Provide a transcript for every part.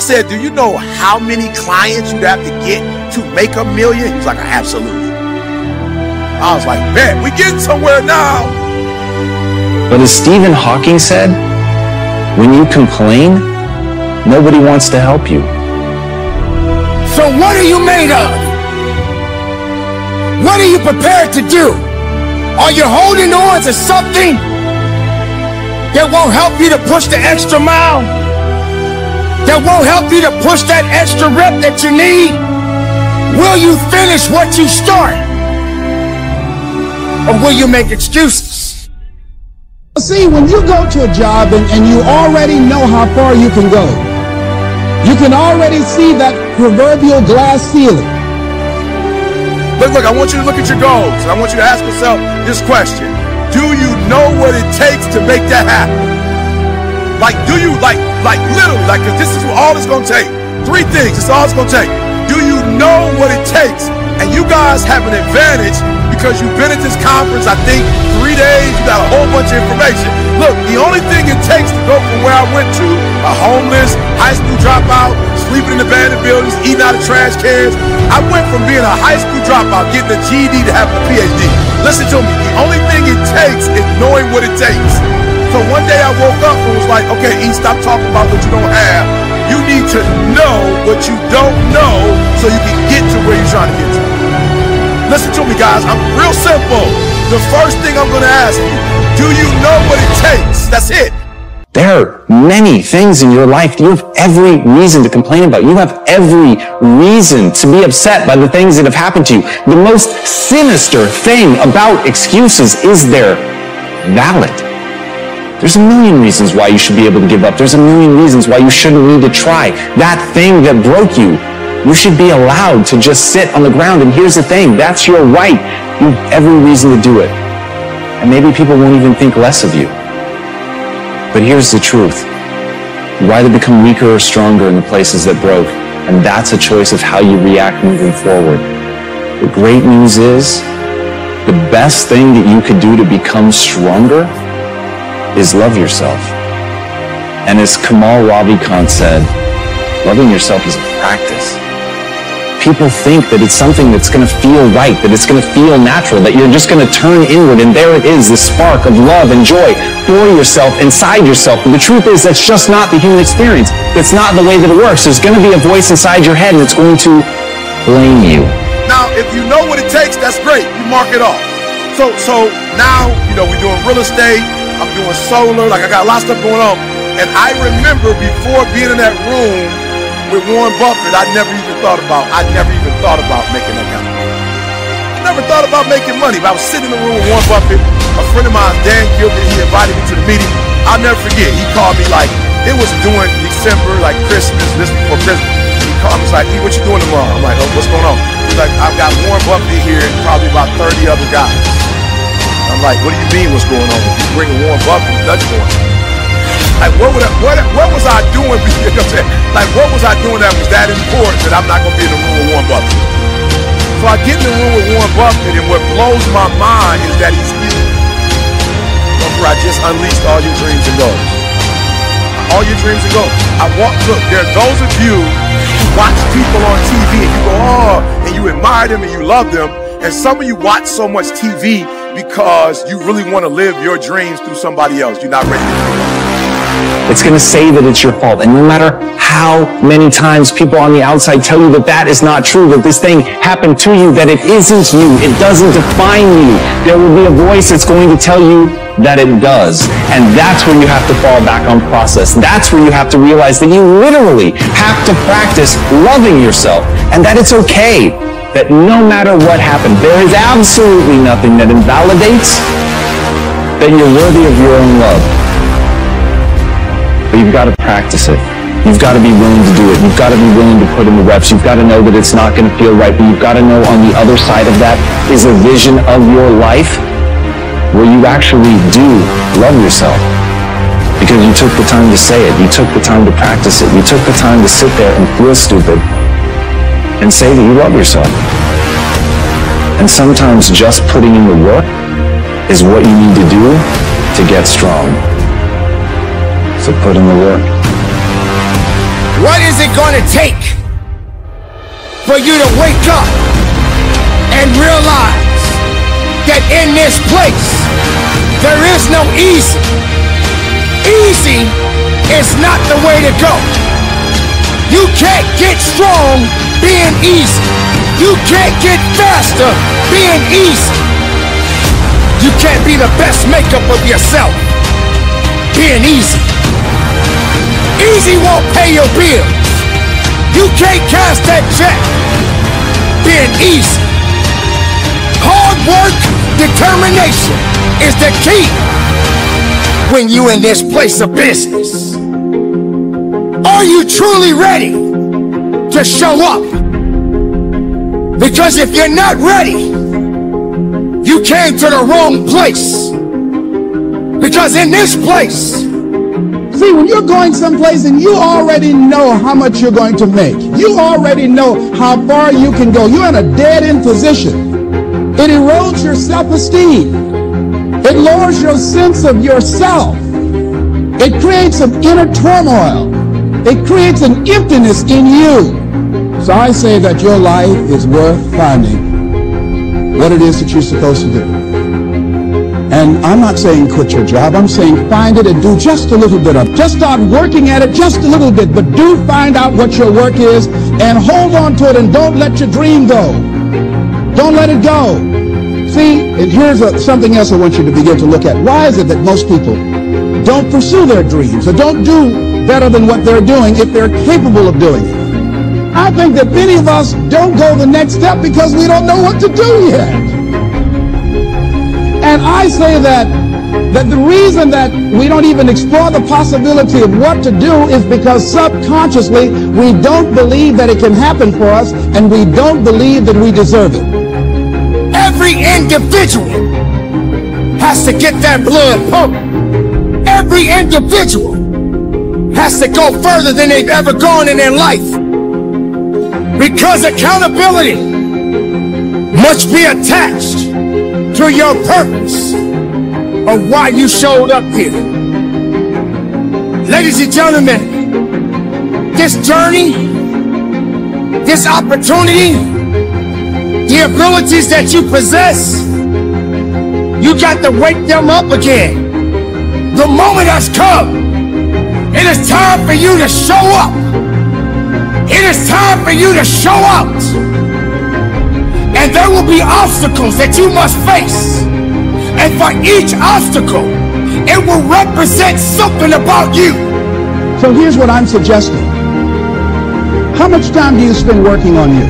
I said, Do you know how many clients you'd have to get to make a million? He's like, Absolutely. I was like, Man, we getting somewhere now. But as Stephen Hawking said, when you complain, nobody wants to help you. So what are you made of? What are you prepared to do? Are you holding on to something that won't help you to push the extra mile? That won't help you to push that extra rep that you need? Will you finish what you start? Or will you make excuses? See, when you go to a job and, and you already know how far you can go, you can already see that proverbial glass ceiling. Look, look, I want you to look at your goals. And I want you to ask yourself this question. Do you know what it takes to make that happen? Like, do you, like, like literally, like, cause this is all it's gonna take. Three things, it's all it's gonna take. Do you know what it takes? And you guys have an advantage because you've been at this conference, I think, three days, you got a whole bunch of information. Look, the only thing it takes to go from where I went to, a homeless, high school dropout, sleeping in abandoned buildings, eating out of trash cans, I went from being a high school dropout, getting a GED to having a PhD. Listen to me, the only thing it takes is knowing what it takes. So one day I woke up and was like, okay, E, stop talking about what you don't have. You need to know what you don't know so you can get to where you're trying to get to. Listen to me, guys. I'm real simple. The first thing I'm going to ask you, do you know what it takes? That's it. There are many things in your life you have every reason to complain about. You have every reason to be upset by the things that have happened to you. The most sinister thing about excuses is they're valid. There's a million reasons why you should be able to give up. There's a million reasons why you shouldn't need to try. That thing that broke you, you should be allowed to just sit on the ground. And here's the thing, that's your right. You have every reason to do it. And maybe people won't even think less of you. But here's the truth. You either become weaker or stronger in the places that broke. And that's a choice of how you react moving forward. The great news is, the best thing that you could do to become stronger is love yourself. And as Kamal Ravikant said, loving yourself is a practice. People think that it's something that's going to feel right, that it's going to feel natural, that you're just going to turn inward and there it is, this spark of love and joy for yourself, inside yourself. But the truth is that's just not the human experience. It's not the way that it works. There's going to be a voice inside your head and it's going to blame you. Now, if you know what it takes, that's great. You mark it off. So, so now, you know, we're doing real estate. I'm doing solar. Like I got a lot of stuff going on. And I remember before being in that room with Warren Buffett, I never even thought about, I never even thought about making that kind of money. I never thought about making money, but I was sitting in the room with Warren Buffett. A friend of mine, Dan Gilbert, he invited me to the meeting. I'll never forget. He called me like, it was during December, like Christmas, this before Christmas. He called me, like, E, what you doing tomorrow? I'm like, oh, what's going on? He's like, I've got Warren Buffett here and probably about 30 other guys. Like, what do you mean what's going on? You bringing Warren Buffett, Dutch Warren. Like, what, would I, what, what was I doing? You know? Like, what was I doing that was that important that I'm not going to be in the room with Warren Buffett? So I get in the room with Warren Buffett, and what blows my mind is that he's. Remember, I just unleashed all your dreams and goals. All your dreams and goals. I want, look, there are those of you who watch people on TV and you go, oh, and you admire them and you love them. And some of you watch so much TV because you really want to live your dreams through somebody else. You're not ready to. It's going to say that it's your fault. And no matter how many times people on the outside tell you that that is not true, that this thing happened to you, that it isn't you, it doesn't define you, there will be a voice that's going to tell you that it does. And that's where you have to fall back on process. That's where you have to realize that you literally have to practice loving yourself and that it's okay that no matter what happened, there is absolutely nothing that invalidates that you're worthy of your own love but you've got to practice it. You've got to be willing to do it. You've got to be willing to put in the reps. You've got to know that it's not going to feel right, but you've got to know on the other side of that is a vision of your life where you actually do love yourself. Because you took the time to say it. You took the time to practice it. You took the time to sit there and feel stupid and say that you love yourself. And sometimes just putting in the work is what you need to do to get strong. So put in the work. What is it going to take for you to wake up and realize that in this place there is no easy? Easy is not the way to go. You can't get strong being easy. You can't get faster being easy. You can't be the best makeup of yourself being easy. Easy won't pay your bills. You can't cash that check being easy. Hard work, determination is the key when you in this place of business. Are you truly ready to show up? Because if you're not ready, you came to the wrong place. Because in this place, See, when you're going someplace and you already know how much you're going to make, you already know how far you can go, you're in a dead end position. It erodes your self esteem, it lowers your sense of yourself, it creates some inner turmoil, it creates an emptiness in you. So I say that your life is worth finding what it is that you're supposed to do. And I'm not saying quit your job. I'm saying find it and do just a little bit of. Just start working at it just a little bit. But do find out what your work is and hold on to it and don't let your dream go. Don't let it go. See, and here's a, something else I want you to begin to look at. Why is it that most people don't pursue their dreams or don't do better than what they're doing if they're capable of doing it? I think that many of us don't go the next step because we don't know what to do yet. And I say that that the reason that we don't even explore the possibility of what to do is because subconsciously we don't believe that it can happen for us and we don't believe that we deserve it. every individual has to get that blood pumping. Every individual has to go further than they've ever gone in their life. Because accountability must be attached to your purpose of why you showed up here. Ladies and gentlemen, this journey, this opportunity, the abilities that you possess, you got to wake them up again. The moment has come. It is time for you to show up. It is time for you to show out. And there will be obstacles that you must face. And for each obstacle, it will represent something about you. So here's what I'm suggesting. How much time do you spend working on you?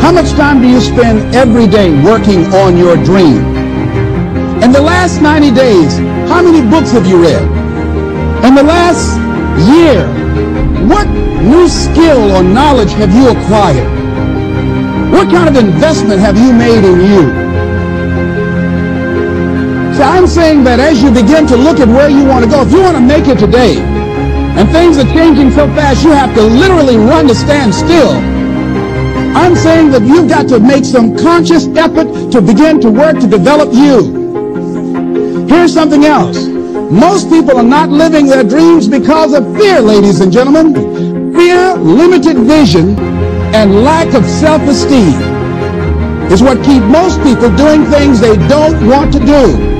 How much time do you spend every day working on your dream? In the last 90 days, how many books have you read? In the last year, skill or knowledge have you acquired? What kind of investment have you made in you? So I'm saying that as you begin to look at where you want to go, if you want to make it today, and things are changing so fast, you have to literally run to stand still. I'm saying that you've got to make some conscious effort to begin to work to develop you. Here's something else. Most people are not living their dreams because of fear, ladies and gentlemen. Fear, limited vision, and lack of self-esteem is what keep most people doing things they don't want to do.